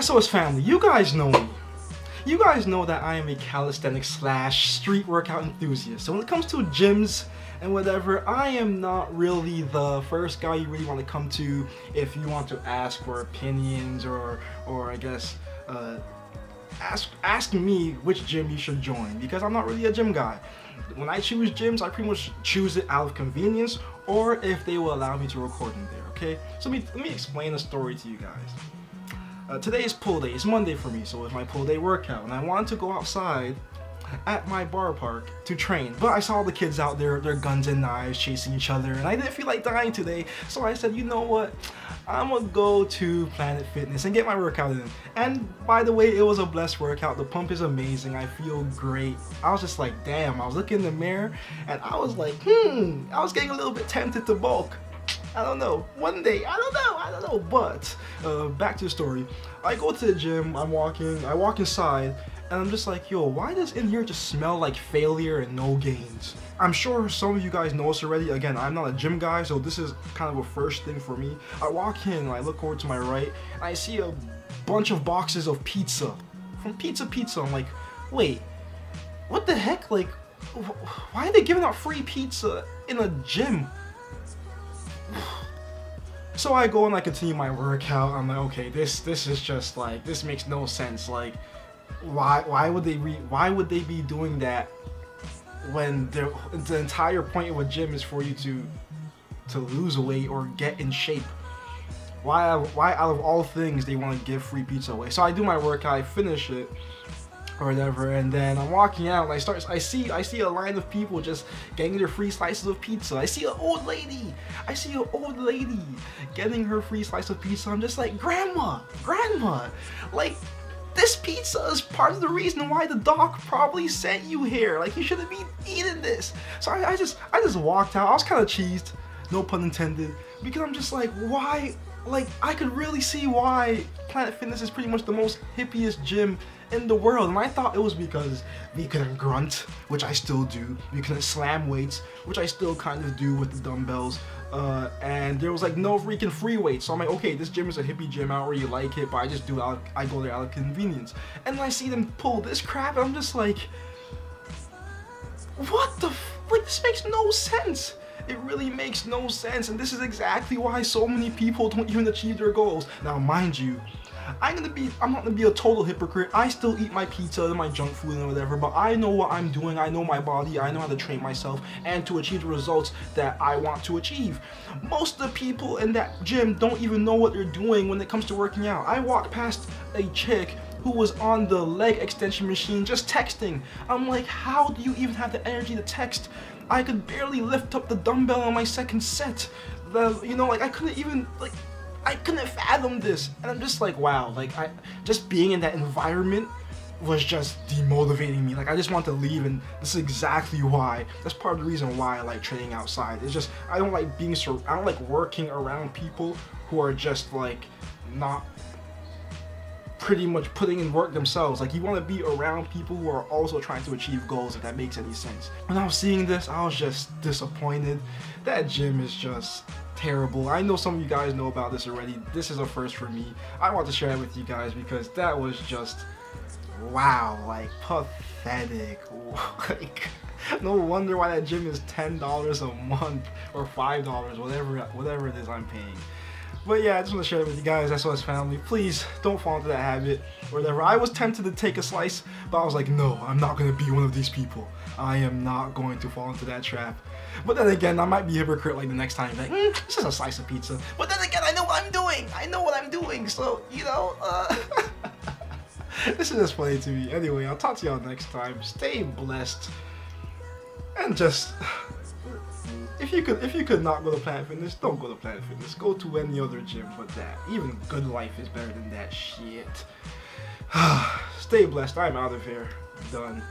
SOS family, you guys know me. You guys know that I am a calisthenics slash street workout enthusiast. So when it comes to gyms and whatever, I am not really the first guy you really want to come to if you want to ask for opinions or, or I guess, uh, ask ask me which gym you should join because I'm not really a gym guy. When I choose gyms, I pretty much choose it out of convenience or if they will allow me to record in there. Okay, so let me let me explain the story to you guys. Uh, today is pull day. It's Monday for me, so it's my pull day workout, and I wanted to go outside at my bar park to train. But I saw the kids out there, their guns and knives chasing each other, and I didn't feel like dying today. So I said, you know what? I'm gonna go to Planet Fitness and get my workout in. And by the way, it was a blessed workout. The pump is amazing. I feel great. I was just like, damn. I was looking in the mirror and I was like, hmm. I was getting a little bit tempted to bulk. I don't know. One day, I don't know, I don't know. But uh, back to the story. I go to the gym. I'm walking. I walk inside, and I'm just like, yo, why does in here just smell like failure and no gains? I'm sure some of you guys know this already. Again, I'm not a gym guy, so this is kind of a first thing for me. I walk in, I look over to my right, and I see a bunch of boxes of pizza from Pizza Pizza. I'm like, wait, what the heck? Like, why are they giving out free pizza in a gym? So I go and I continue my workout. I'm like, okay, this this is just like this makes no sense. Like, why why would they re why would they be doing that when the the entire point of a gym is for you to to lose weight or get in shape? Why why out of all things they want to give free pizza away? So I do my workout, I finish it, or whatever and then I'm walking out and I start I see I see a line of people just getting their free slices of pizza. I see an old lady I see an old lady getting her free slice of pizza. I'm just like grandma grandma like this pizza is part of the reason why the doc probably sent you here. Like you shouldn't be eating this. So I, I just I just walked out. I was kind of cheesed no pun intended because I'm just like why like I could really see why Planet Fitness is pretty much the most hippiest gym in the world. And I thought it was because we couldn't grunt, which I still do. We couldn't slam weights, which I still kind of do with the dumbbells. Uh, and there was like no freaking free weights. So I'm like, okay, this gym is a hippie gym. I really like it, but I just do I go there out of convenience. And I see them pull this crap, and I'm just like, what the like this makes no sense. It really makes no sense, and this is exactly why so many people don't even achieve their goals. Now, mind you, I'm gonna be, I'm not gonna be a total hypocrite. I still eat my pizza and my junk food and whatever, but I know what I'm doing. I know my body. I know how to train myself and to achieve the results that I want to achieve. Most of the people in that gym don't even know what they're doing when it comes to working out. I walk past a chick who was on the leg extension machine just texting. I'm like, how do you even have the energy to text? I could barely lift up the dumbbell on my second set. The, you know, like I couldn't even, like, I couldn't fathom this. And I'm just like, wow, like I just being in that environment was just demotivating me. Like I just want to leave and this is exactly why. That's part of the reason why I like training outside. It's just I don't like being so I don't like working around people who are just like not pretty much putting in work themselves. Like you want to be around people who are also trying to achieve goals if that makes any sense. When I was seeing this, I was just disappointed. That gym is just terrible. I know some of you guys know about this already. This is a first for me. I want to share it with you guys because that was just wow, like pathetic. like no wonder why that gym is ten dollars a month or five dollars, whatever whatever it is I'm paying. But yeah, I just want to share it with you guys. That's what's family. Please don't fall into that habit or whatever. I was tempted to take a slice, but I was like, no, I'm not gonna be one of these people. I am not going to fall into that trap. But then again, I might be hypocrite like the next time. Like, mm, this is a slice of pizza. But then again, I know what I'm doing. I know what I'm doing. So, you know, uh, this is just funny to me. Anyway, I'll talk to y'all next time. Stay blessed. And just, if you could, if you could not go to Planet Fitness, don't go to Planet Fitness. Go to any other gym but that. Even GoodLife is better than that shit. Stay blessed. I'm out of here. Done.